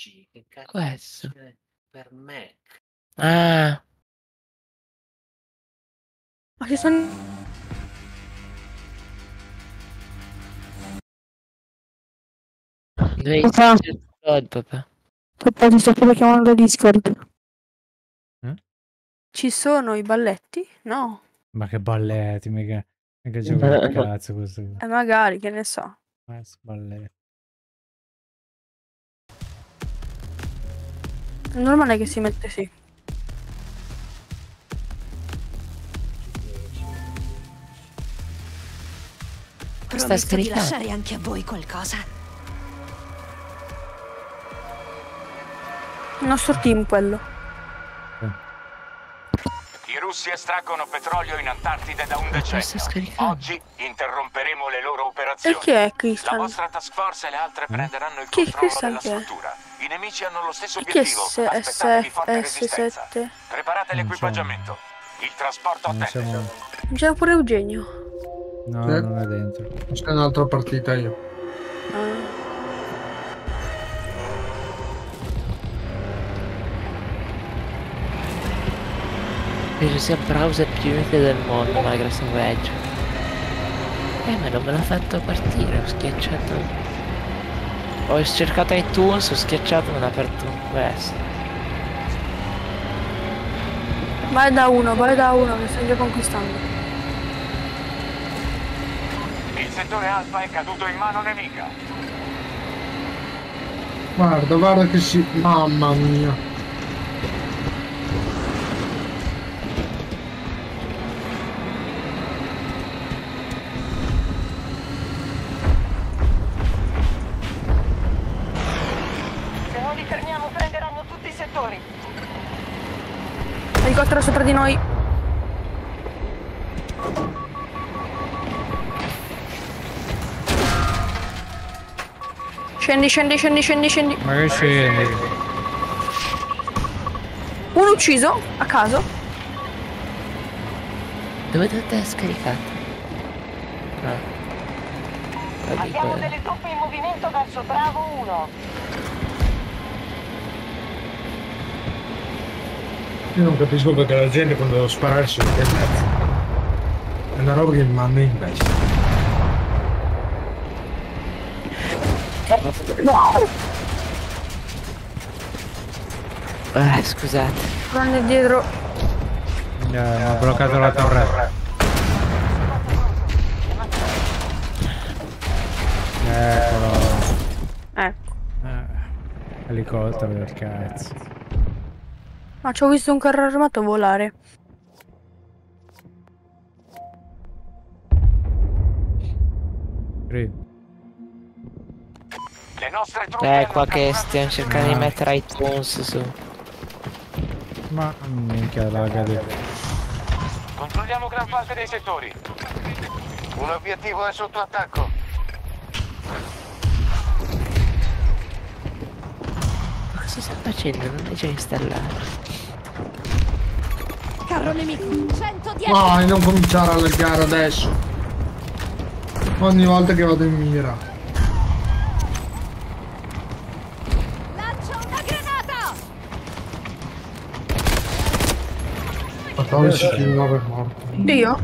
PUBG. Che cazzo Questo. per Mac? Ah, Ma ci sono... dovevi Papà. Discord, papà. Papà, ti sto pure chiamando da Discord. Eh? Ci sono i balletti? No. Ma che balletti, mica, mica gioco del cazzo questo. Eh, magari, che ne so. Ma balletti. È normale che si mette sì. Sta Promesso di lasciare anche a voi qualcosa. Il nostro team, quello. I russi estraggono petrolio in Antartide da un decennio. Oggi interromperemo le loro E operazioni. chi è La Christian? vostra task force e le altre prenderanno il Chi è controllo della che è? struttura. I nemici hanno lo stesso E chi è obiettivo. S- Aspettatevi forte S- resistenza. S7? Preparate l'equipaggiamento. Il trasporto Non attende. siamo... C'è pure Eugenio. No, Sì. non è dentro. C'è un'altra partita io. Penso sia il browser più utile del mondo, Microsoft Edge. Eh, ma non me l'ha fatto partire, ho schiacciato. Ho cercato iTunes, ho schiacciato e non ha aperto questo. Vai da uno, vai da uno, che stai già conquistando. Il settore Alfa è caduto in mano nemica. Guarda, guarda che si... Mamma mia. Se non li fermiamo prenderanno tutti i settori. Elicottero sopra di noi. Scendi, scendi, scendi, scendi, scendi. Ma che scendi? Uno ucciso, a caso. Dove dovete scaricare? Vabbè, Abbiamo delle truppe in movimento verso Bravo 1. Io non capisco perché la gente quando devo sparare mette in mezzo. È una roba che mi manda in bestia. Eh, scusate. Prende dietro. Eh, ho bloccato la torre. Eccolo. Ecco. Eh, elicottero del cazzo. Ma ci ho visto un carro armato volare. Eh, qua che stiamo cercando di Ah. mettere iTunes su. Ma minchia laga di... Controlliamo gran parte dei settori. Un obiettivo è sotto attacco. Ma cosa sta facendo? Non è già installato. Carro nemico. 110. Dai, non cominciare a laggare adesso. Ogni volta che vado in mira. Lancio una granata. 14 kill 9 morti. Io?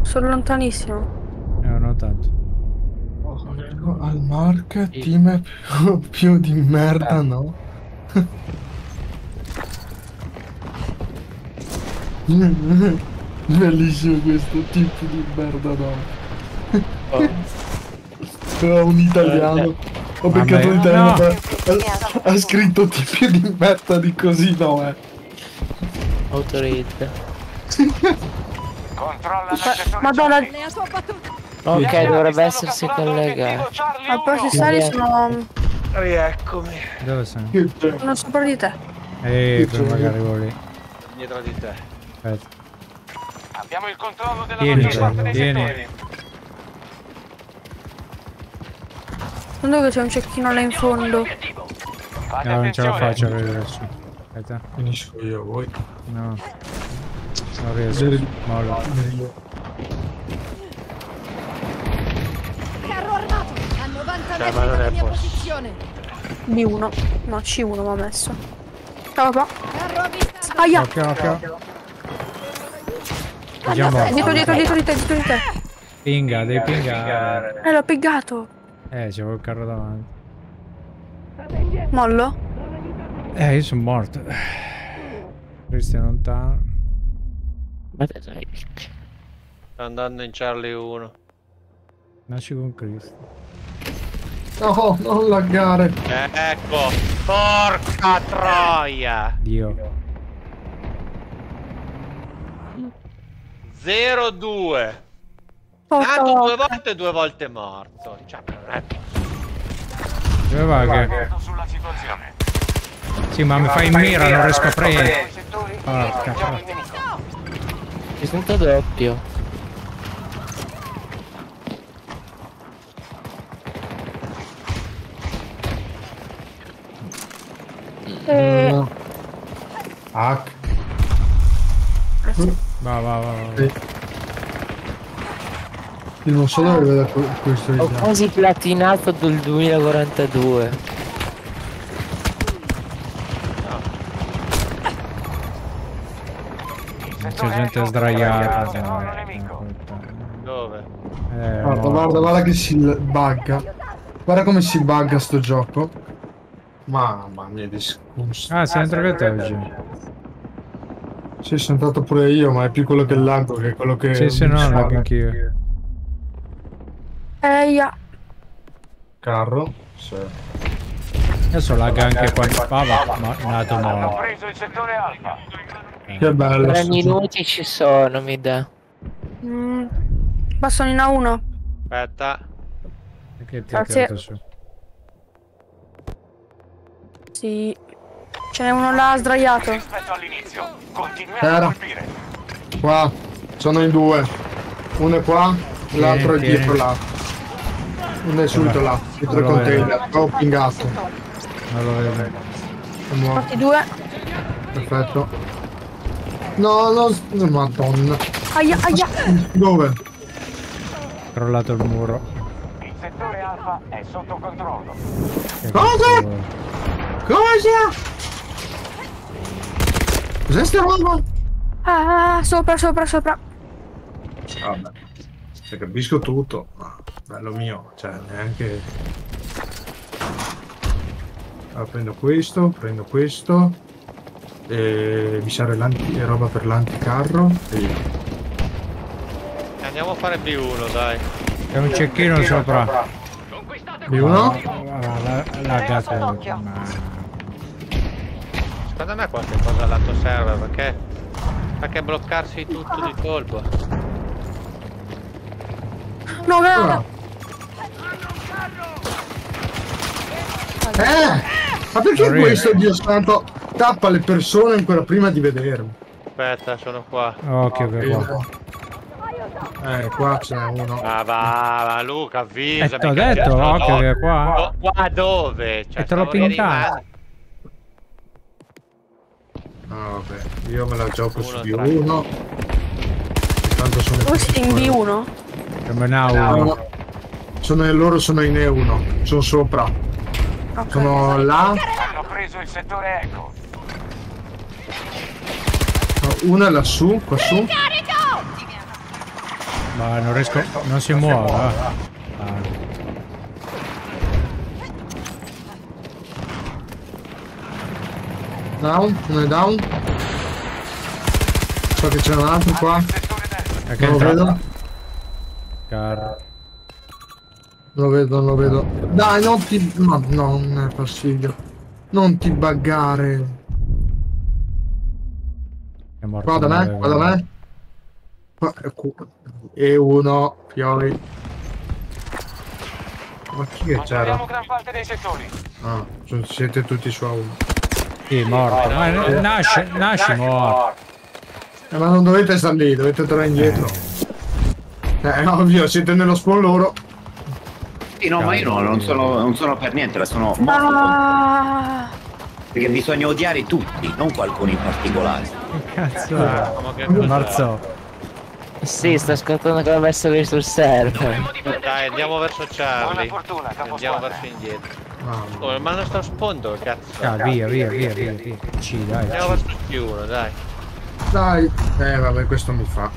Sono lontanissimo. Eh, ho notato. Al mark team è più, più di merda, no? Bellissimo questo tipo di merda, no? Però un italiano. Ho Vabbè. beccato un italiano. No. Ha, ha scritto tipo di merda di così, no? Eh. Autorizza. Controlla Ma- settore Madonna. Ok, dovrebbe essersi collegato. 1. stare Sì. sono, Rieccomi. Dove c'è? sono sopra di te. Ehi, prima che arrivo lì. Dietro di te. Aspetta. Abbiamo il controllo della Tieni, maggior parte dei tieni. settori. Secondo che c'è un cecchino là in fondo. No, non ce la faccio a vedere su. Aspetta. Finisco io, voi. No. Non riesco. Mollo. Carro armato. A 90 Cioè, ma non è possibile. B1. No, C1 mi ha messo. Ciao papà. Aia! Occhio, occhio. Eh, Dietro, dietro, dietro di te, dietro di te. Pinga, devi pingare. Eh, l'ho piggato. Eh, c'avevo il carro davanti. Mollo? Eh, io sono morto. Cristian lontano. Ma dai, Sta andando in Charlie 1. Nasci con Cristo. No, non laggare. Eh, ecco. Porca troia. Dio. 0-2. Porca Nato due vacca. volte e due volte morto. Cioè, ma non è Dove va che? Sulla situazione. Sì, ma mi fai in mira, non riesco a prendere. Porca raggiungiamo f- il nemico. risulta doppio. Eh, Hack. Va, va, va, va. Io non so dove que- questo Ho quasi platinato del 2042. C'è gente sdraiata. Dove? Eh, Guarda, no. guarda, guarda che si bugga. Guarda come si bugga sto gioco. Mamma mia, disgusto. Ah, sei entrato te oggi. Sì, sono entrato pure io, ma è più quello che laggo che quello che... Sì, sì, no, fa anch'io. eia. Carro. Sì. Adesso lagga anche quando... Va, va, ma nato no. preso il settore alfa. Che bello. Tre minuti ci sono, mi dà. Mm. Bastano in A1. Aspetta. Che ti ha Grazie. tirato su? Sì. C'è uno là sdraiato. Rispetto all'inizio. Continuiamo Era. a colpire. Qua. Sono in due. Uno è qua, l'altro è dietro là. Uno è subito là, dietro il container. Ho pingato. Non lo vedo. È morto. Morti due. Perfetto. No, no, no, madonna. Aia, aia. Dove? Crollato il muro. Il settore alfa è sotto controllo. Che Cosa? Cosa? Cos'è sta roba? Ah, sopra, sopra, sopra. Vabbè. Se capisco tutto, ma bello mio, cioè neanche. Allora, prendo questo, prendo questo. E visare l'anti- e roba per l'anticarro. E Andiamo a fare B1, dai. C'è un cecchino sopra. di uno. Ah, la- Laggato. Ma... Secondo me qualche cosa lato serve perché. Perché bloccarsi tutto di colpo. No, Ah. guarda. Eh! Ma perché Sorry. questo, Dio santo, tappa le persone ancora prima di vedermi? Aspetta, sono qua. Occhio che qua. Eh, qua ce n'è uno. Ma va, va Luca, avvisami. Eh, t'ho che detto, sono occhio che dove. qua. Do- Qua dove? Cioè, E te l'ho arrivando. No, vabbè, io me la gioco su Uno, di tre. uno. Tanto sono siete in B1? Come now. No, sono loro sono in E1, sono sopra. Ok. Sono là, Hanno preso il settore Eco. Una lassù, qua su. Ma non riesco. Non si muove. eh. Ah. Down, uno è down. So che c'è un altro qua. È che Non lo vedo. Non lo vedo, non lo vedo. Dai, non ti. No, non è fastidio. Non ti buggare. È morto. Qua da me, non qua da avevo- me. Qua. E uno, fiori. Ma chi che c'era? Gran parte dei settori. Ah, sono- siete tutti su a uno. Sì, morto. Ma nasce, nasce morto. Eh, ma non dovete stare lì, dovete tornare indietro. Eh, ovvio, siete nello spawn loro. Sì, no, ma io no, non sono, non sono per niente, la sono molto Ah, perché bisogna odiare tutti, non qualcuno in particolare. Che cazzo è? Ma che cos'è? Marzò. Sì, sto ascoltando come essere sul server. Dai, andiamo verso Buona Charlie. fortuna, Andiamo verso indietro. Oh, ma non sto spondo, cazzo. Ah, via, via, via, via, via. C, dai. Andiamo verso Q1, dai. Dai. Eh vabbè, questo mi fa.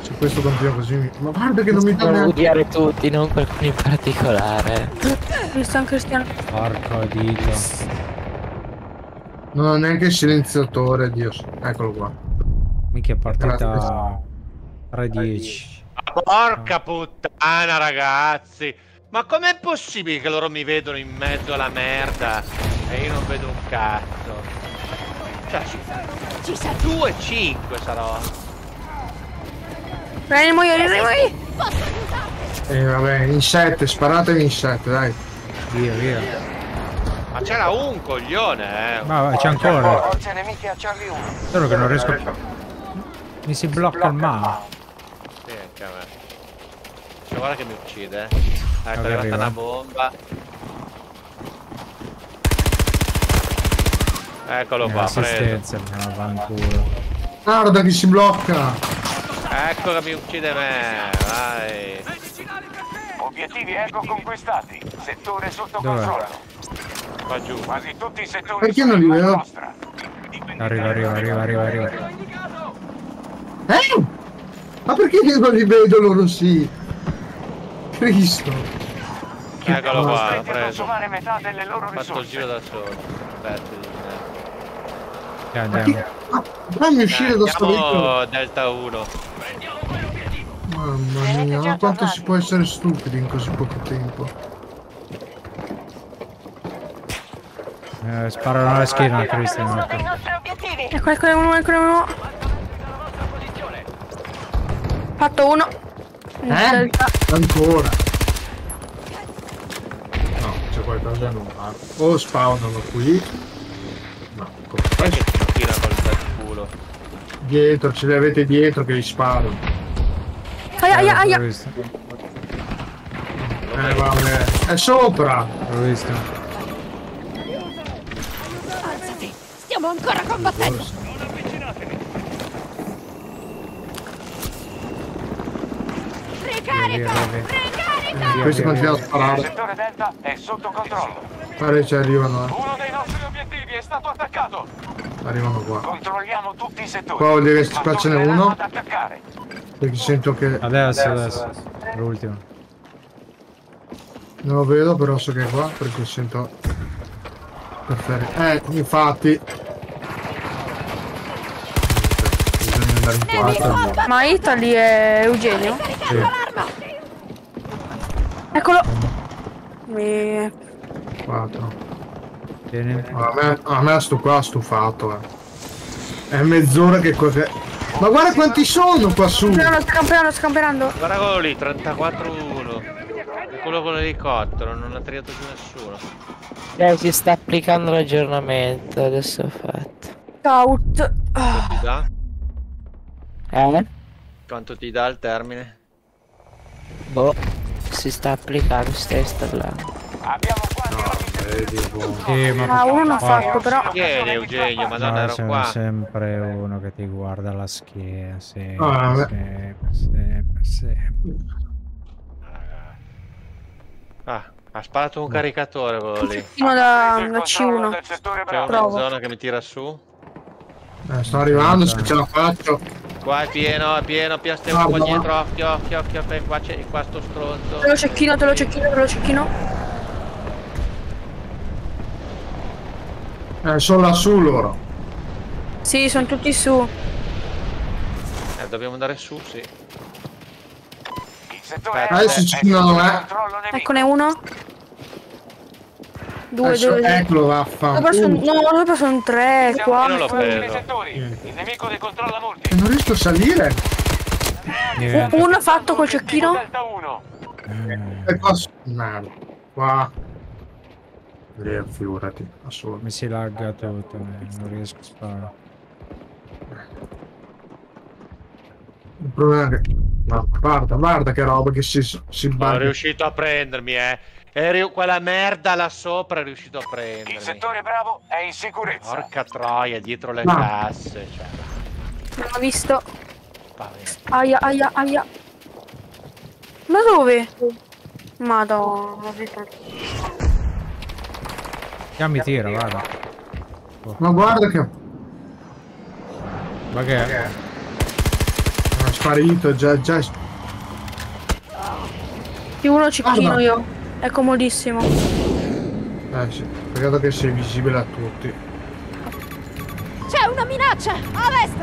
Se questo continua così mi... Ma guarda che non mi fa Devo neanche... odiare tutti, non qualcuno in particolare. Mi San Cristiano. Porco dito. Non ho neanche il silenziatore, Dio. Eccolo qua. Mica è partita Grazie. 3-10. Porca puttana, ragazzi! Ma com'è possibile che loro mi vedono in mezzo alla merda e io non vedo un cazzo? Cioè, ci sa 2 5 sarò. Renimo io, renimo io. Eh vabbè, in 7, sparatemi in 7, dai. Via, via. C'era un coglione, eh. Ma c'è ancora. Forze nemiche a Charlie 1. Solo che non riesco Mi si blocca il mouse. Sì, anche a me. Cioè, guarda che mi uccide, eh. Ecco, è arrivata arriva. una bomba. Eccolo qua, preso. Assistenza, ma vanculo. Guarda che si blocca. Ecco che mi uccide me, vai. Obiettivi Eco conquistati. Settore sotto Dov'è? controllo. Qua giù. Quasi tutti i settori Perché non li vedo? Arriva, arriva, arriva, arriva, arriva. Eh? Ma perché io non li vedo loro sì? Cristo. Eccolo qua, a preso. metà delle loro Ho fatto il giro risorse. da solo. Aspetta, Ma che... andiamo. Ma fammi uscire da sto veicolo. Delta 1. Mamma mia, ma quanto si può essere stupidi in così poco tempo? Eh, sparano alla schiena a Cristian. ecco. nostri obiettivi. Ecco, eccolo uno, eccolo uno. Fatto uno. Eh? Ancora. No, c'è qualcosa non va. O spawnano qui. No, come Fai che ti tira col culo. Dietro, ce li avete dietro che vi sparo. Aia, aia, aia. visto, Eh vabbè. È sopra! l'ho visto. Stiamo ancora combattendo. Via, via, via. Via, Questi continuano a via. Il sparare. settore Delta è sotto controllo. Pare ci arrivano, eh. Uno dei nostri obiettivi è stato attaccato. Arrivano qua. Controlliamo tutti i settori. Qua vuol dire che qua ce n'è uno. ad attaccare. Perché sento che. Adesso, adesso. L'ultimo. Non lo vedo, però so che è qua perché sento. Perfetto. Eh, infatti. Quattro. Ma Italy è Eugenio? Sì. Eccolo. Mi... Quattro. Tieni. A me, a me sto qua ha stufato, eh. È mezz'ora che che... Ma guarda quanti sono qua su! Camperando, sta camperando, sta camperando. Guarda quello lì, 34-1. È quello con l'elicottero, non ha triato più nessuno. Eh, si sta applicando l'aggiornamento, adesso ho fatto. Ti dà? Eh? Quanto ti dà il termine? Boh, si sta applicando, si sta installando. Abbiamo quasi Vedi, boh. Sì, ma Ah, uno non qua- fatto, però. Vieni Eugenio, madonna No, ero c'è qua. sempre uno che ti guarda la schiena, sempre, Ah, sempre, sempre, sempre. Ah, ha sparato un caricatore quello lì. Uno da, da controllo C1. del settore C'è una zona che mi tira su. Eh, sto arrivando, se ce la faccio. Qua è pieno, è pieno, pieno, stiamo qua dietro, occhio, occhio, occhio, qua c'è qua sto stronzo. Te lo cecchino, te lo cecchino, te lo cecchino. Eh, sono lassù loro. Sì, sono tutti su. Eh, dobbiamo andare su, sì. Il settore Aspetta. Adesso ci sono, eh. Eccone uno. Due, Adesso, due. eccolo, Dopo sono, vaffanculo. no, dopo sono tre, Siamo Io non qua. Il nemico ne controlla molti. Non riesco a salire. Niente. Uno fatto col cecchino. Delta 1. E qua... su- Merda. Qua... Figurati. Mi si lagga tutto, eh, non riesco a sparare. Il problema è che... Ma guarda, guarda che roba che si, si Sono bagna. riuscito a prendermi, eh. Eri- quella merda là sopra è riuscito a Il prendermi. settore Bravo è in sicurezza. Porca troia, dietro le Ma- casse, cioè. Non l'ho visto. spaventa. Aia, aia, aia. Ma dove? Madonna, ho. Ya mi tira, guarda. Ma guarda che... Ma che è? È sparito, già, già... Più uno cicchino Guarda. io. È comodissimo. Eh sì, peccato che sei visibile a tutti. C'è una minaccia! A ovest!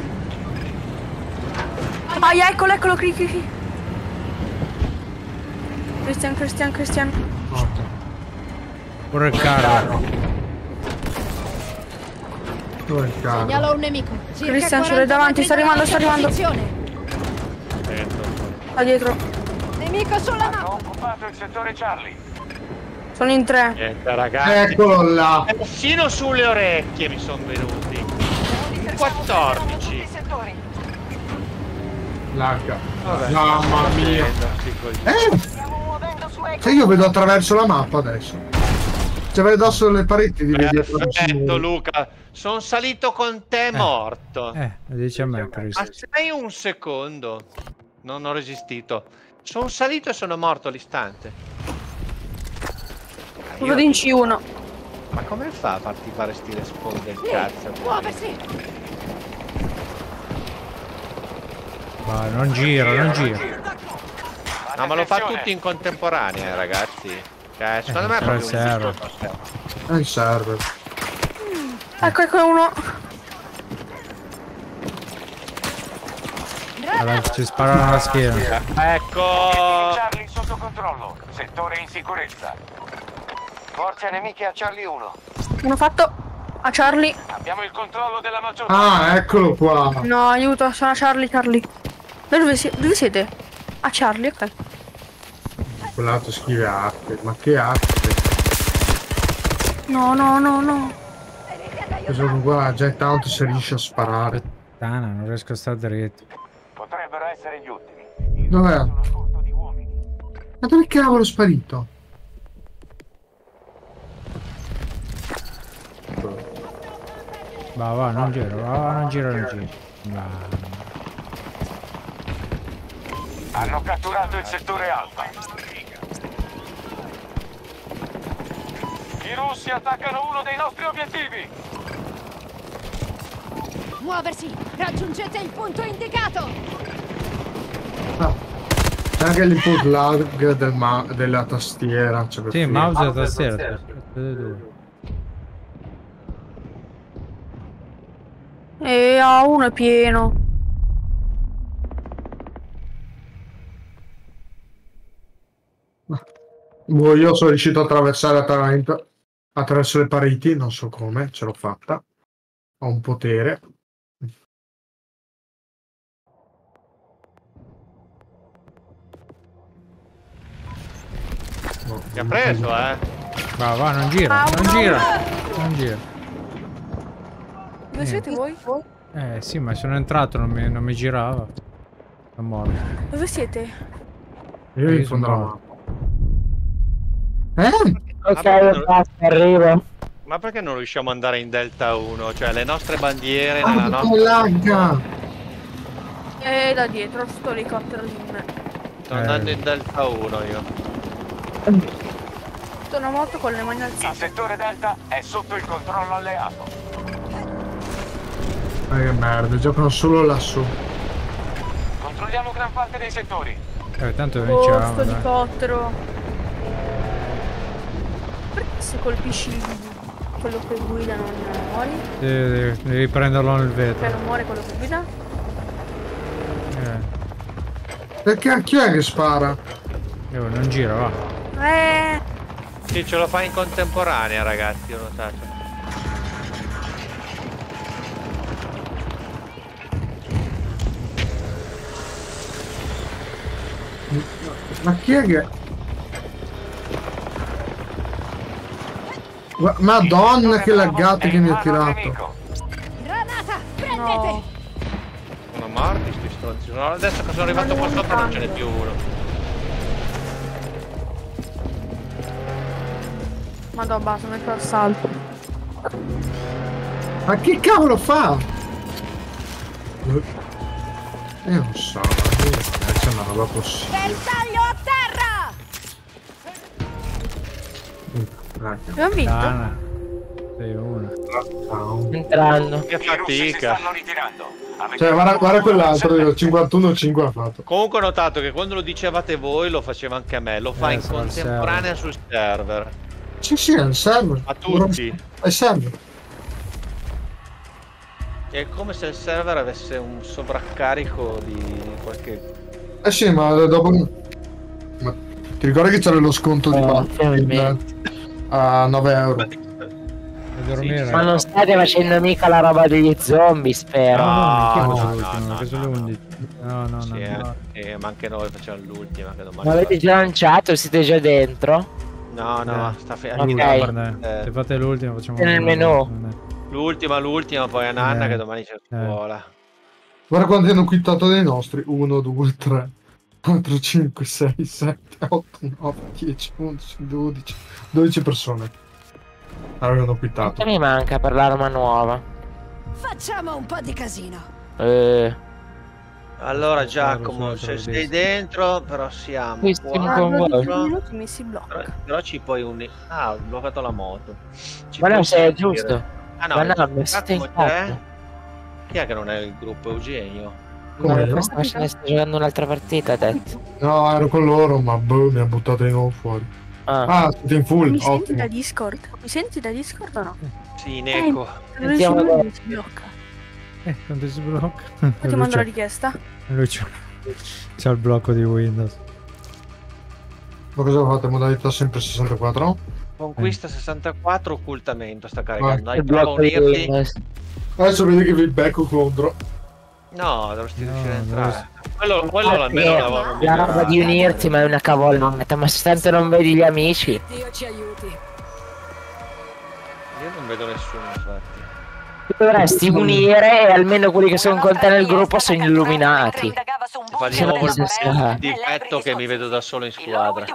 Aia, eccolo, eccolo, cri, cri, cri. Christian, Christian, Christian. Morto. Pure il carro. Dove è il carro? Segnalo un nemico. Circa Christian, ce 40 l'hai davanti, sta arrivando, sta arrivando. Sta dietro. Nemico sulla Hanno mappa. occupato il settore Charlie. Sono in tre. Niente, ragazzi. Eccolo là. Persino sulle orecchie mi sono venuti. 14. Tutti i settori. Lagga. Vabbè. Mamma mia. Eh, se io vedo attraverso la mappa adesso. Se vai addosso le pareti di vedere Perfetto, Luca. Sono salito con te morto. Eh, lo dice a me, Chris. Aspetti un secondo. Non ho resistito. Sono salito e sono morto all'istante. Lo vedo in C1. Ma come fa a farti fare stile sponde il cazzo? Muoversi. Ma non gira, non gira. No, ma lo fa tutti in contemporanea, ragazzi. Cioè, secondo me è proprio un serve. discorso. È il server. Ecco, ecco uno. Allora, ci sparano alla schiena. Ecco. Charlie sotto controllo. Settore in sicurezza. Forze nemiche a Charlie 1. Uno fatto. A Charlie. Abbiamo il controllo della maggior Ah, eccolo qua. No, aiuto, sono a Charlie, Charlie. Dove, si- dove siete? A Charlie, ok. Quell'altro scrive arte. Ma che arte? No, no, no, no. Sono qua, già tanto se riesce a sparare. Puttana, non riesco a stare dritto. Potrebbero essere gli ultimi. Dov'è? Ma dove cavolo è sparito? Va, va, non gira, va, va, non gira, non gira. Va. Hanno catturato il settore Alfa. I russi attaccano uno dei nostri obiettivi. Muoversi. Raggiungete il punto indicato. Ah, C'è anche l'input lag del della tastiera. Cioè Sì, mouse e tastiera. tutte e a uno è pieno. Boh, io sono riuscito a attraversare attraverso, attraverso le pareti, non so come, ce l'ho fatta. Ho un potere. Ti ha preso, eh. Va, va, non gira, non gira. Non gira. Dove siete voi? Eh sì, ma sono entrato, non mi, non mi girava. Sono morto. Dove siete? Io Io in fondo alla mappa. Eh? Ok, basta, arrivo. Ma perché non riusciamo ad andare in Delta 1? Cioè, le nostre bandiere nella Ah, nostra... lagga! E da dietro, sto elicottero di me. Sto andando in Delta 1 io. Sono morto con le mani Il alzate. settore Delta è sotto il controllo alleato. Ma che merda, giocano solo lassù. Controlliamo gran parte dei settori. Eh, tanto Oh, vinciamo, sto elicottero. Perché se colpisci quello che guida non muori? Devi, devi- devi prenderlo nel Cioè vetro. non muore quello che guida? Eh, Perché chi è che spara? io non gira, va. Eh, Sì, ce lo fa in contemporanea, ragazzi, ho notato. Ma chi è che... Madonna che laggate che mi ha tirato. Granata. Prendete. no. Sono morti sti stronzi. No, adesso che sono arrivato qua sopra non ce n'è più uno. Madonna, basta, metto al salto. Ma che cavolo fa? Io non so, ma eh, c'è una roba possibile. Raga, Abbiamo vinto. Dana. Sei una. ciao. Entrando. Che fatica. stanno ritirando. Cioè, guarda, guarda quell'altro, Sempre- io 51-5 ha fatto. Comunque ho notato che quando lo dicevate voi lo faceva anche a me, lo fa Eh, in contemporanea sul server. Sì, sì, è il server. A tutti. È il server. È come se il server avesse un sovraccarico di qualche... Eh sì, ma dopo... Ma ti ricordi che c'era lo sconto di Oh, Battle finalmente. A 9 euro? Dormire. Ma non state facendo mica la roba degli zombie, spero. No, no, no, no, che sono no, le no. 11. No, no, no. Sì, eh, no. eh, ma anche noi facciamo l'ultima. Ma avete già lanciato? Siete già dentro? No, no, Eh. sta fe- Ok. Eh. Se fate l'ultima facciamo nel una- L'ultima, l'ultima, poi a Nanna Eh. che domani c'è scuola. Guarda quanti hanno quittato dei nostri. 1, 2, 3, 4, 5, 6, 7, 8, 9, 10, 11, 12. 12 persone. Avevano quittato. Quanto mi manca per l'arma nuova? Facciamo un po' di casino. Eh, Allora Giacomo, se sei dentro, però siamo Qui qua. con voi. 12 minuti mi si Però, blocca. però ci puoi unire. Ah, ho bloccato la moto. Ci ma no, se è giusto. Ah no, Ma no, Giacomo c'è? Chi è che non è il gruppo? Eugenio? Come Ma no? questa sta giocando un'altra partita, detto. No, ero con loro, ma boh, mi ha buttato di nuovo fuori. Ah, Ah, siete in full. Mi senti da Discord? Mi senti da Discord o no? Sì, Neko. Sentiamo Non dopo. mi si blocca. Eh, quando si blocca? Poi ti mando la richiesta. lui c'ha il blocco di Windows. Ma cosa fate? Modalità sempre 64? Conquista 64, occultamento sta caricando. Hai il prova a blocco di unirti? Windows. Adesso vedi che vi becco contro. No, dovresti No, riuscire a entrare. Quello, quello Ah, almeno sì, l'avevamo La roba di unirti, ma è una cavolata. Ma se tanto non vedi gli amici. Dio ci aiuti. Io non vedo nessuno, infatti. Tu dovresti unire e almeno quelli che sono con te nel gruppo sono illuminati. Fa di nuovo il difetto che mi vedo da solo in squadra.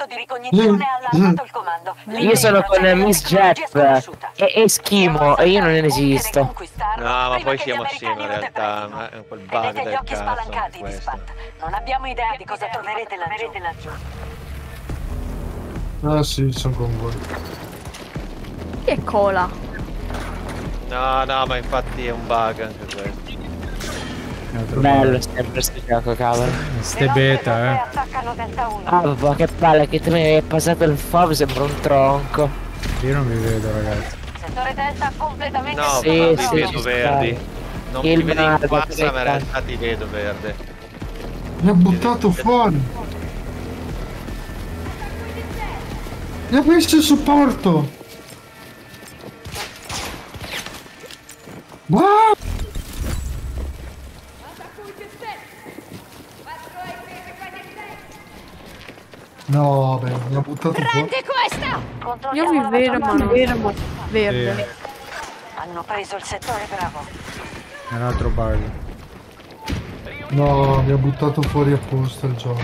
Rapporto di ricognizione ha allargato il comando. Io sono con Miss Jeff e, e Schimo e io non esisto. No, ma poi siamo assieme in realtà. ma È quel bug Vedete gli del occhi spalancati di. Spat. Non abbiamo idea di cosa troverete laggiù. Ah sì, sono con voi. Chi è cola? No, no, ma infatti è un bug anche questo. Bello sempre sto gioco, cavolo. Ste beta, eh. attaccano delta 1. Ah, papà, che palle che tu mi hai passato il FOV, sembra un tronco. Io non vi vedo, ragazzi. Settore delta completamente No, Sì, ma sì, vedo verdi. Non Il ti vedo in faccia, ma in realtà ti vedo verde. Mi ha buttato fuori. Mi ha messo il supporto. Ah! No, beh, mi ha buttato fuori. Prendi questa! Io vi vedo ma non vedo ma Sì, verde. Hanno preso il settore bravo. è un altro bug. No, mi ha buttato fuori apposta il gioco.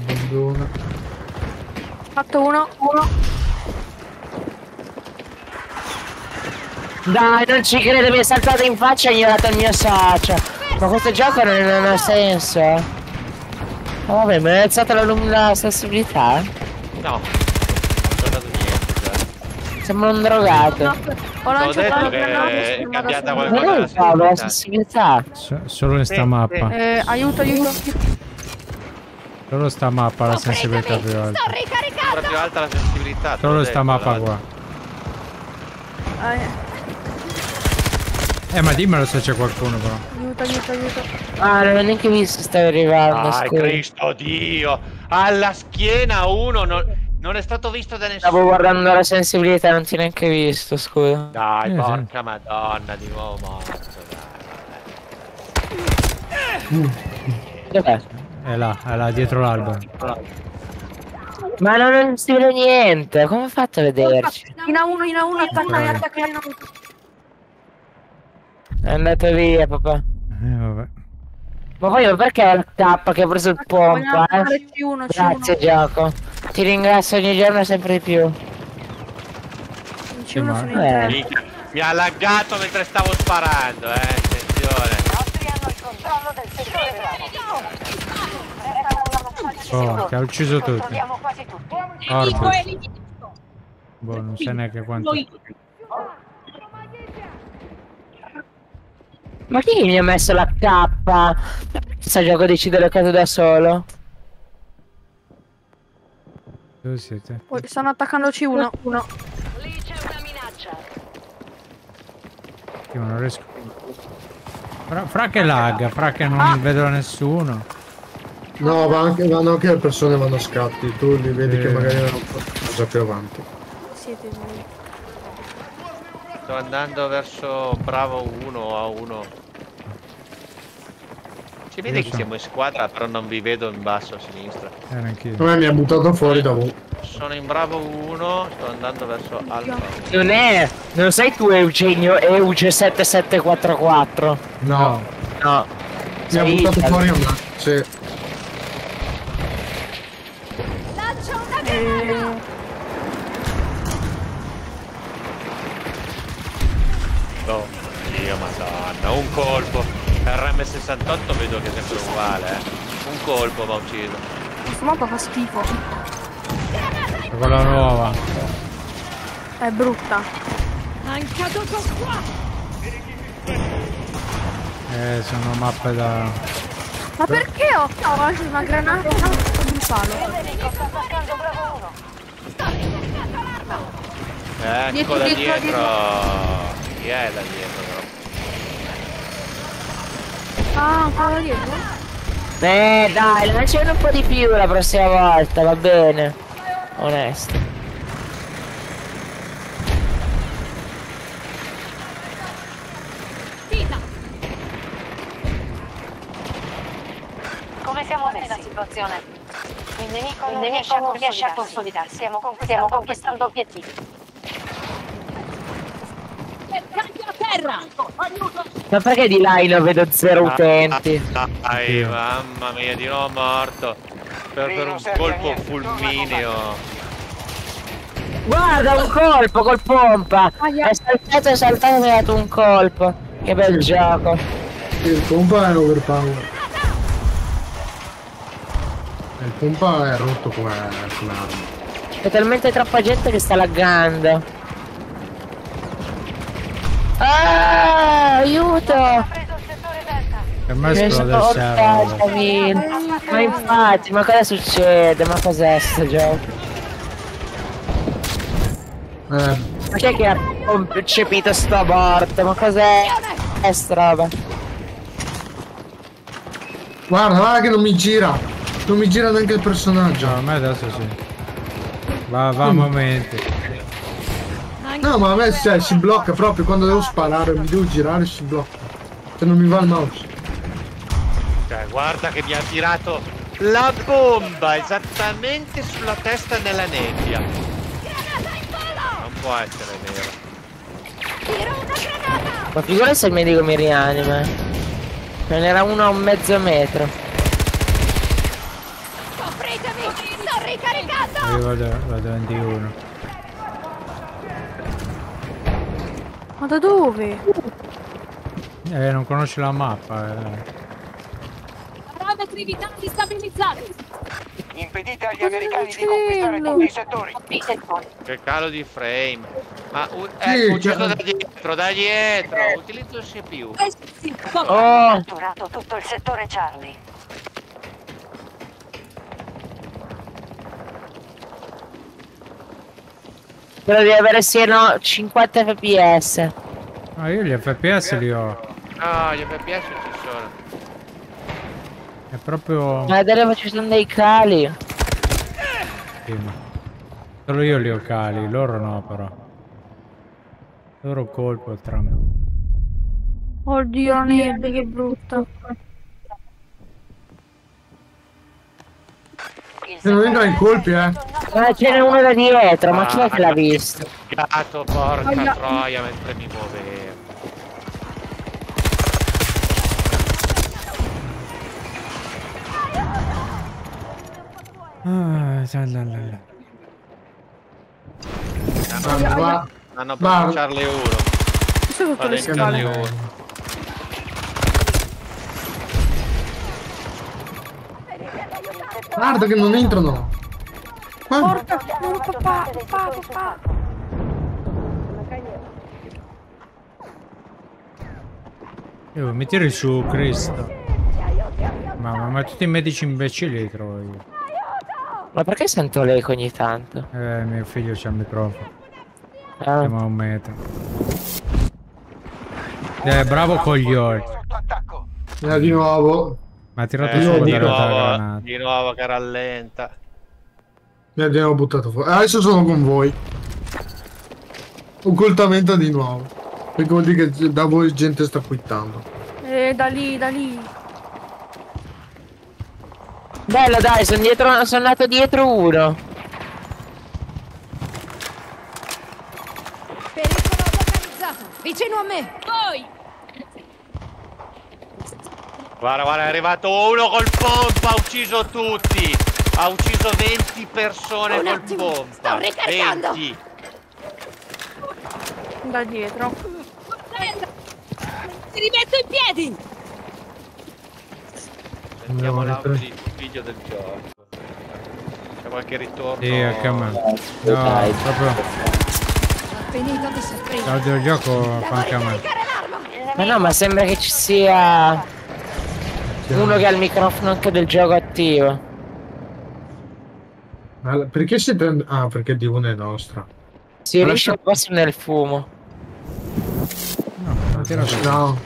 Abbandona. Fatto uno, uno. Dai, non ci credo, mi è saltato in faccia e gli ho dato il mio sacia. Ma questo gioco non, non ha senso. Oh, vabbè, mi è alzata la, la sensibilità. No, non ho dato niente. cioè. Sembra un drogato. Ho Ho lanciato detto la che è cambiata qualcosa. non fa la sensibilità. So- solo in sta mappa. Eh, aiuto, aiuto. Solo sta mappa la sensibilità più alta. Sembra più alta la sensibilità. Solo sta mappa qua. Eh, Eh, ma dimmelo se c'è qualcuno però. Aiuto, aiuto, aiuto. Ah, non ho neanche visto, stai arrivando. Scusa. Cristo Dio! Alla schiena uno non, non è stato visto da nessuno. Stavo guardando la sensibilità, non ti neanche visto, scusa. Dai, Eh, sì. porca madonna, di nuovo morto. dai. Dov'è? È là, è là, dietro l'albero. Ma non, non si vede niente, come ho fatto a vederci? In A1, in A1, attacca, Ok. attacca in A1. È andato via, papà. Eh, vabbè. Ma poi ma perché la tappa che ha preso il pompa, eh? C1, Grazie, C1. gioco. Ti ringrazio ogni giorno sempre di più. C1 ma- Eh. Mi ha laggato mentre stavo sparando, eh. Attenzione. Oh, che ha ucciso tutti. Controlliamo quasi tutti. Orbo. Boh, non sai neanche quanto. Ma chi mi ha messo la K? Sta gioco decide le cose da solo. Dove siete? Poi stanno attaccando C1. Uno. Lì c'è una minaccia. Io non riesco. Fra, fra che lag, fra che non vedo nessuno. No, va anche- vanno anche le persone vanno a scatti. Tu li vedi Eh. che magari vanno già più avanti. Siete voi. Sto andando verso Bravo 1 a 1. Si vede Io che so. siamo in squadra, però non vi vedo in basso a sinistra. Eh, me mi ha buttato fuori da U. Sono in Bravo 1, sto andando verso Alfa. Non è. Non sei tu Eugenio Euge 7744. No, No. mi ha buttato fuori a me. Sì. Un colpo. RM68 vedo che è sempre uguale, eh. Un colpo ha ucciso. Questa mappa fa schifo. È quella nuova. È brutta. Eh, sono mappe da. Ma perché ho, ho anche una granata un palo? Nemico sta attaccando Bravo 1. Ecco Dietro, da dietro. Chi è da dietro Ah, ancora dietro? Eh dai, lanciano un po' di più la prossima volta, va bene. Onesto. Come siamo messi situazione? Il nemico non riesce a riesce a consolidarsi. Stiamo conquistando, conquistando obiettivi. Ma perché di là io vedo zero utenti? Dai, Dio. mamma mia, di nuovo morto. Per, per un colpo fulmineo. Guarda un colpo col pompa! È saltato e saltato e mi ha dato un colpo. Che bel gioco. Il pompa è overpower. Il pompa è rotto come, come arma. C'è talmente troppa gente che sta laggando. Ah, aiuto! Per me Mi esplode il server. Ma infatti, ma cosa succede? Ma cos'è sto gioco? Eh, Ma chi è che ha concepito sto morto? Ma cos'è? È sta roba? guarda, guarda che non mi gira. Non mi gira neanche il personaggio. No, a me adesso sì. Va, va a momenti. No, ma a me cioè, si blocca proprio quando devo sparare, mi devo girare si blocca. Se non mi va il mouse. Cioè, guarda che mi ha tirato la bomba esattamente sulla testa nella nebbia. Non può essere vero. Ma figura se il medico mi rianima. Ce n'era uno a un mezzo metro. Io vado, vado in D1. Ma da dove? Eh, non conosci la mappa. Eh. Parametri vitali stabilizzati. Impedite agli americani di sta conquistare tutti i settori. Che calo di frame. Ma u- Sì, ecco, ucciso cioè- da dietro, da dietro. Utilizzo il CPU. Oh, Catturato tutto il settore Charlie. Di avere siano 50 fps. No, io gli FPS li ho. No, gli FPS ci sono. È proprio. Ma dove ci sono dei cali? Sì, ma- Solo io li ho cali, loro no però. Loro colpo tra me. Oddio, la neve, che brutta. Se non entra in colpi, eh. Ma ce n'è uno da dietro, ma chi è che l'ha visto? Gatto, porca Aia. troia, mentre mi muovevo. Ah, la la la. Hanno 1. Questo è tutto Vado le in scale. Charlie 1. Guarda che non entrano. Guarda. Porca, no, papà, papà, papà. Io mi tiri su Cristo. Mamma, ma tutti i medici imbecilli li trovo io. Ma perché sento l'eco ogni tanto? Eh, mio figlio c'ha il microfono. Ah, Siamo a un metro. Eh, bravo coglione. Eh, di nuovo. Mi ha tirato Eh, su di, nuovo, di nuovo che rallenta. Mi abbiamo buttato fuori. Adesso sono con voi. Occultamento di nuovo. Perché vuol dire che da voi gente sta quittando. Eh, da lì, da lì. Bello dai, sono dietro. Sono andato dietro uno. Pericolo localizzato! Vicino a me! Voi! Guarda, guarda, è arrivato uno col pompa, ha ucciso tutti. Ha ucciso 20 persone Un col attimo, pompa. sto ricaricando. 20. Da dietro. Ti rimetto in piedi! Sentiamo No, l'audio figlio del gioco. C'è qualche ritorno. Sì, anche a me. No, Dai. proprio Finito di soffrire! l'audio del gioco fa anche a me. Ricaricare l'arma! Ma no, ma sembra che ci sia uno che ha il microfono anche del gioco attivo. Ma Perché siete... Ah, perché di una è nostra. Si Ma riesce lascia- a passare nel fumo. No, tirato su. No.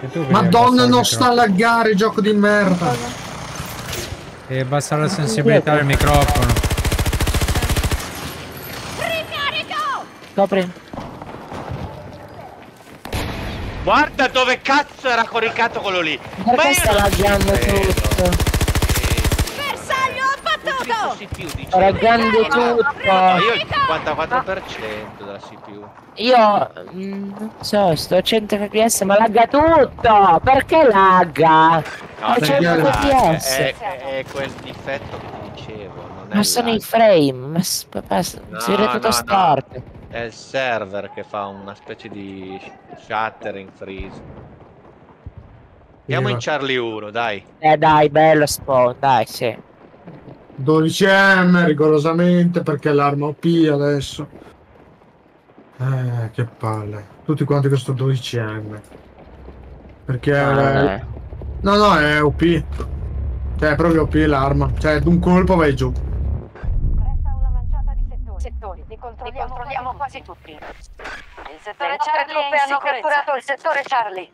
E Madonna, non sta a laggare, gioco di merda. Devi abbassare la sensibilità del microfono. Ricarico! Copri. Guarda dove cazzo era coricato quello lì. Perché io sta non ci laggando credo. tutto? Bersaglio abbattuto! No, tutto. io il 54% della CPU. Io mm, non so, sto a 100 fps ma lagga tutto! Perché lagga? No, Ho perché 100 lag, fps. è, è quel difetto che ti dicevo. Non è Ma sono i frame, ma papà, No, si vede tutto no, storto. È il server che fa una specie di sh- shattering freeze. Andiamo in Charlie 1, dai. Eh dai, bello spawn, dai, sì. 12M rigorosamente perché l'arma OP adesso. Eh, che palle. Tutti quanti questo 12M. Perché... Eh, No, no, è OP. Cioè, è proprio OP l'arma. Cioè, d'un colpo vai giù. Settori. Li controlliamo, Li controlliamo quasi tutti. Il settore Charlie truppe hanno catturato il settore Charlie.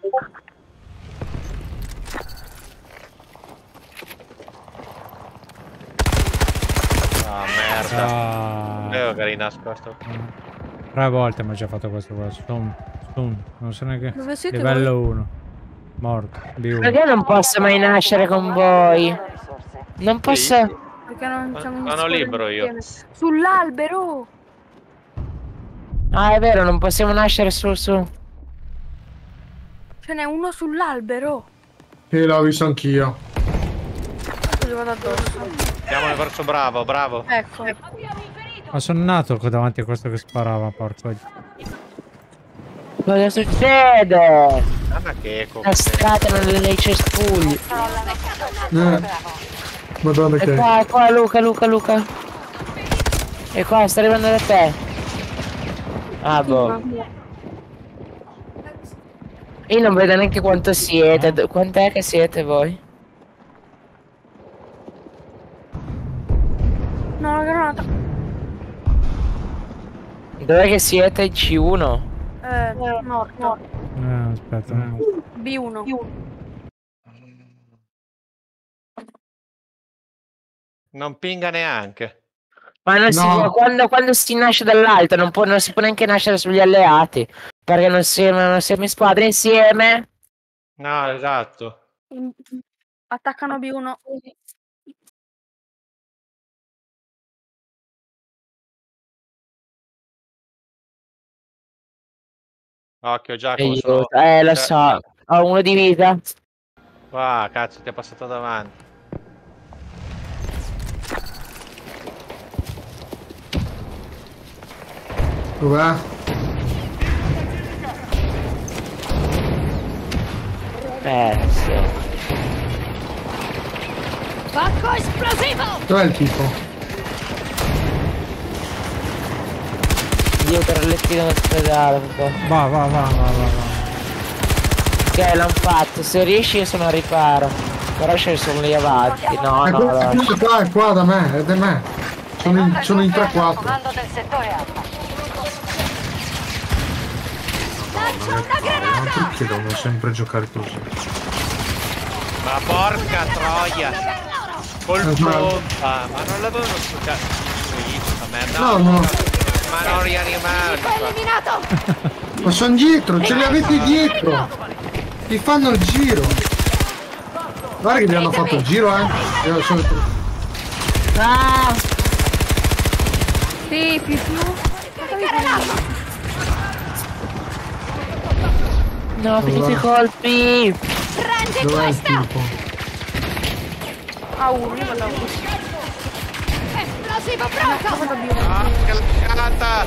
Ah, merda. Ah, Vedo che eri nascosto. tre volte mi ha già fatto questo qua. Stun, stun. Non so neanche. Dove siete Livello 1. Morto. B1. Perché non posso mai nascere con voi? Non posso... Perché non Ma- siamo ma in non scuola libero io. Sull'albero! Ah, è vero, non possiamo nascere su su. Ce n'è uno sull'albero. Sì, l'ho visto anch'io. Andiamo verso bravo, bravo. Ecco. Ma sono nato davanti a questo che sparava, porco. Cosa succede? Guarda che eco. Cascate nei cespugli. Eh, Madonna E che... qua, è qua, Luca, Luca, Luca. E qua, sta arrivando da te. Ah, boh. Io non vedo neanche quanto siete. Quant'è che siete voi? No, la granata. Dov'è che siete? C1? Eh, morto. Eh, aspetta. B1. Non pinga neanche. Ma non si No. può, quando, quando si nasce dall'alto non, può, non si può neanche nascere sugli alleati. Perché non siamo, non siamo in squadra insieme. No, esatto. Attaccano B1. Occhio Giacomo. sono-. Eh, lo so. Ho uno di vita. Qua, cazzo, ti è passato davanti. Dov'è? Sì. Pacco esplosivo! Dov'è il tipo? Dio per il lettino dell'ospedale un po'. Va, va, va, va, va, va. Ok, l'hanno fatto. Se riesci io sono a riparo. Però ce ne sono lì avanti. No, È no, no. è qua, è qua da me, è da me. Sono in, sono in 3-4. Comando Alfa. Lancio una Ma perché devono sempre giocare così? Ma porca troia! Col Eh, ma- pompa! Ma non l'avevano! Questa merda! No, no. Ma non eliminato! Ma sono dietro, ce li avete dietro! Ti fanno il giro! Guarda che vi hanno fatto il giro, eh! Ah! Sì, più più. No, ho finito i colpi! Prendi Dov'è? Ah, uno, io mandavo. Esplosivo pronto! Ah, che laccata!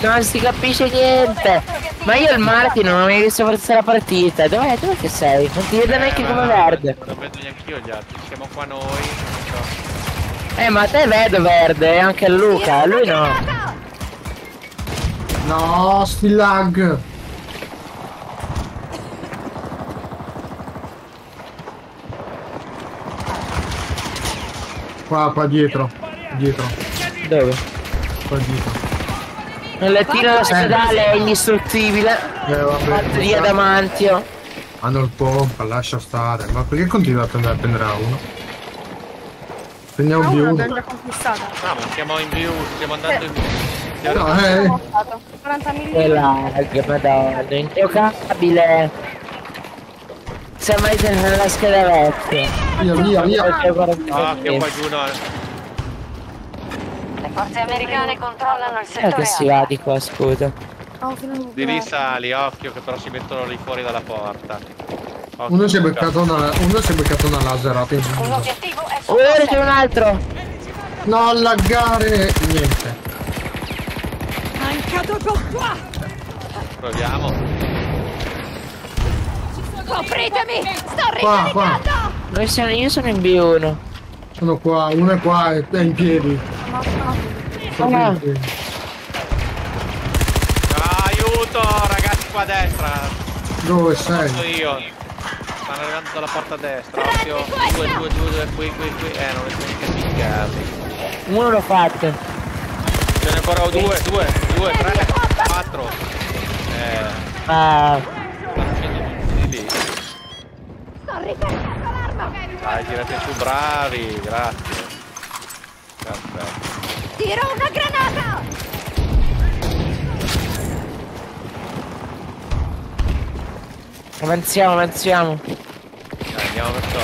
Non si capisce niente! Ma io il Martin non ho mai visto forzare la partita. Dov'è? Dov'è che sei? Non ti vedo neanche Eh, come ma- verde. Non vedo neanche io gli altri, siamo qua noi. so. Eh, ma te vedo verde, anche a Luca, lui no. No, sti lag! Qua, qua dietro. Dietro. Dove? Qua dietro. Nel lettino dell'ospedale è indistruttibile. Eh, vabbè. Batteria d'amantio. Hanno il pompa, lascia stare. Ma perché continua a prendere, a prendere a uno? Prendiamo Ah, più uno uno. l'abbiamo già conquistata. No, ma siamo in view, stiamo andando in view. No, eh. 40 mm. E lag, madonna, ingiocabile. Siamo mai nella scheda vecchia. Via, via, via. Ah, che qualcuno. Le forze americane controllano il Eh settore che si va di qua, scusa. Oh, Di lì sali, occhio che però si mettono lì fuori dalla porta. Occhio, Uno si è beccato una, uno si è beccato una laserata in Un obiettivo è Oh, c'è un altro! No, laggare niente. Mancato con qua! Proviamo. Copritemi! Sto Qua, qua. ricaricando! Noi siamo, io sono in B1. Sono qua, uno è qua, è, è in piedi. Proprio Ah. in piedi. Aiuto, ragazzi qua a destra. Dove Sono sei? io. Stanno arrivando dalla porta a destra. Occhio. Due, due, due, due, qui, qui, qui. Eh, non riesco neanche a. Uno l'ho fatto. Ce ne ancora due, due, due, tre, quattro. Eh, Ah, lì. Sto ricaricando l'arma! Dai, tirate su, bravi, grazie. Perfetto. Tiro una granata! avanziamo, avanziamo. Dai, andiamo verso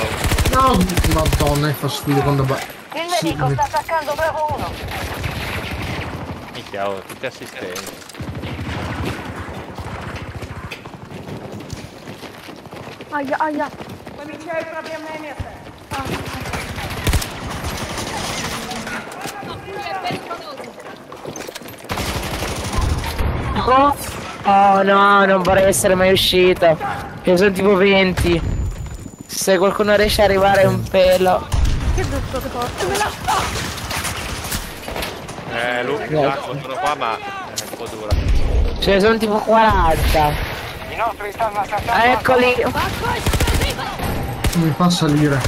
No, madonna, è fastidio quando va. Il nemico sta attaccando Bravo 1. Minchia, oh, tutti assistenti. Aia, aia. Oh, oh no, non vorrei essere mai uscito. Io sono tipo 20. Se qualcuno riesce ad arrivare un pelo. Che brutto che porto. Eh, Luca, No. sono qua, ma è un po' dura. Ce ne sono tipo 40. Nostri stanno attaccando. Eccoli. Mi fa salire.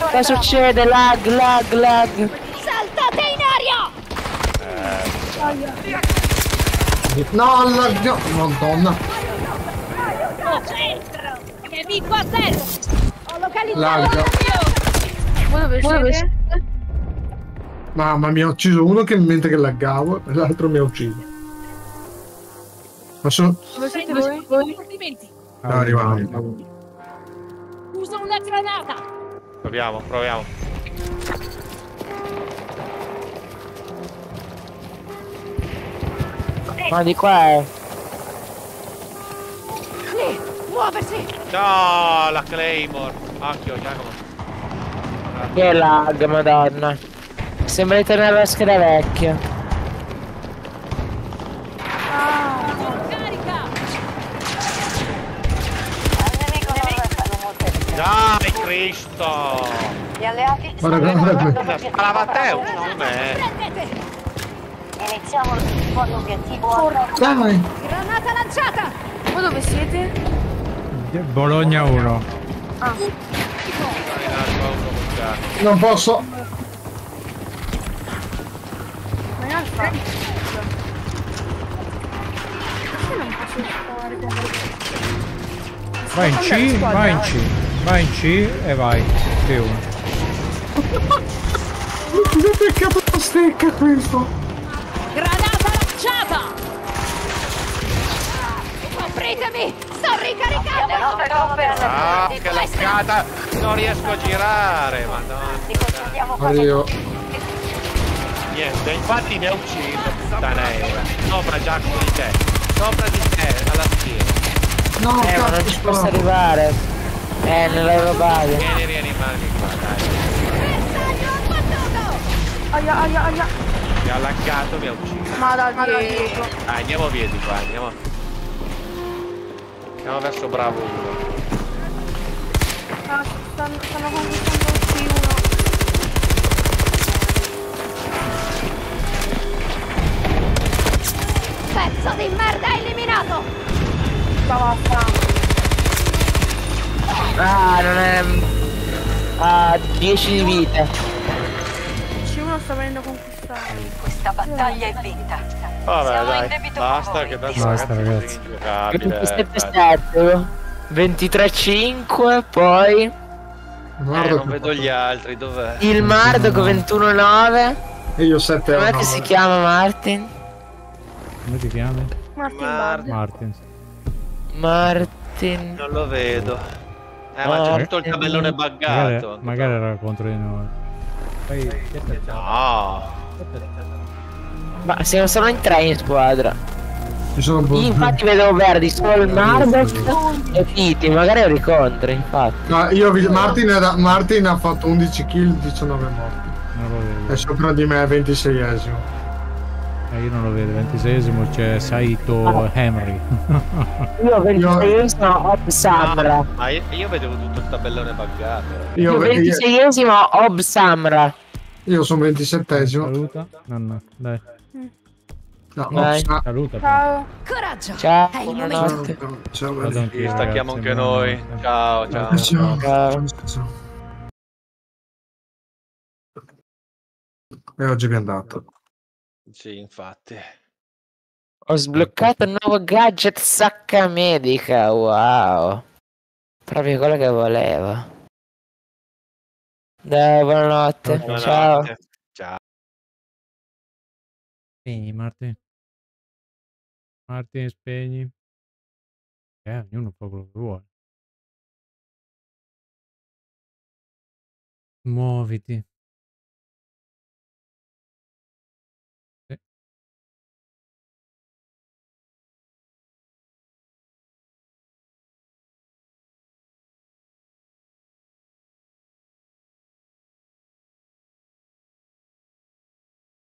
Cosa succede? Lag, lag, lag. Saltate in aria! No, lagga... Madonna. Centro! Nemico a terra! Ho localizzato! Voi dove siete? Mamma mia, ho ucciso uno che mentre che laggavo e l'altro mi ha ucciso. Ma sono... Dove siete Prendo voi? movimenti! Sto arrivando. Uso una granata! Proviamo, proviamo. Ma di qua è. Lì! Muoversi! No, la Claymore. Occhio, Giacomo. Che lag, madonna. Sembra di tornare alla scheda vecchia. Visto! Gli alleati Guarda, stanno guarda, guarda. Sparava a te, l'obiettivo. ucciso me! Iniziamo con l'obiettivo a Dai! Granata lanciata! Voi dove siete? Bologna 1. Ah, a uno. Non posso! ma in alfa. Perché non posso fare con Vai in C, vai in C. Vai in C e vai. Più uno. Mi ha beccato la stecca questo! Granata lanciata! Copritemi! Sto ricaricando! nove troppe Ah, che laccata! Non riesco a girare, madonna. Tutti. Niente, infatti mi ha ucciso, puttanaera. Sopra Giacomo di te. Sopra di te, alla schiena. no, Eh, non ci posso arrivare. Eh, nella loro base. Vieni, rianimarmi qua, dai. Aia, aia, aia. Mi ha laccato, mi ha ucciso. Ma da dietro. Dai, andiamo via di qua, andiamo. Andiamo verso Bravo 1. Ah, stanno, stanno conquistando il P1. Pezzo di merda eliminato! Stava a fare. Ah, non è... Ha 10 di vita. C1 sta venendo conquistato. Questa battaglia è vinta. Vabbè, Siamo in dai. debito Basta con che tanto Basta, ragazzi, ragazzi. 27 23-5, poi Eh, non vedo gli altri, dov'è? il Marduk 21-9. E io 7 Com'è euro. che si chiama Martin? Come ti chiami? Martin Mar- Bard. Martins. Martin. Non lo vedo. Eh, ma Ah, c'è tutto il tabellone Magari, buggato. magari era contro di noi. Poi? No. Ma siamo solo in tre in squadra. Infatti vedo verdi solo il Marduk e Piti, magari ero contro, infatti. No, io vi- Martin, era- Martin ha fatto 11 kill, 19 morti. Lo vedo. È sopra di me, 26esimo. Eh, io non lo vedo. 26esimo c'è Saito Henry. Io 26esimo Ob Samra. Ma io, io vedevo tutto il tabellone buggato. Io Io, 26esimo Ob Samra. io sono 27esimo. Saluta. No, no, dai. No, oh, sa- Saluta. Ciao. Coraggio! Ciao, È il buonanotte. ciao, ciao, anch'io, Stacchiamo anche noi. Ciao, ciao. Ciao, Ciao. ciao, ciao. E oggi abbiamo dato. Sì, infatti. Ho sbloccato un nuovo gadget sacca medica, wow. Proprio quello che volevo. Dai, buonanotte. Ciao. Buonanotte. Ciao. Spegni, Martin. Martin, spegni. Eh, ognuno fa quello che vuole. Muoviti.